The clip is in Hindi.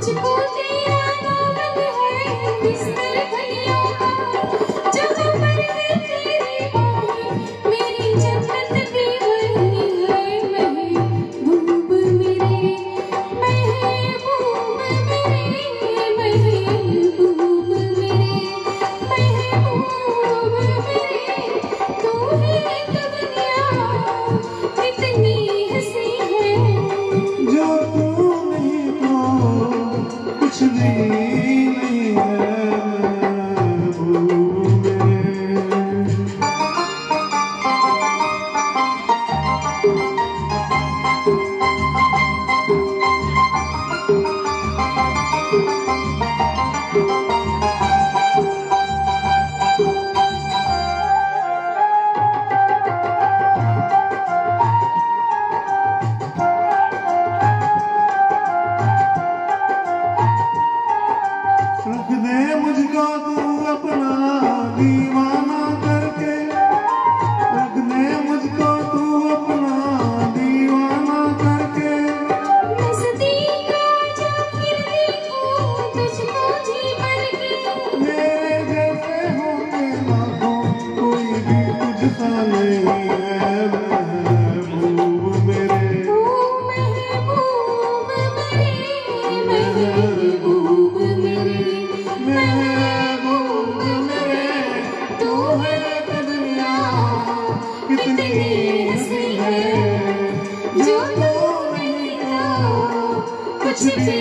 起哭 रख दे मुझको तू अपना दीवाना करके रख दे मुझको तू अपना दीवाना करके। मेरे जैसे होंगे लाखों कोई भी तुझसा नहीं है महबूब मेरे महबूब। कुछ भी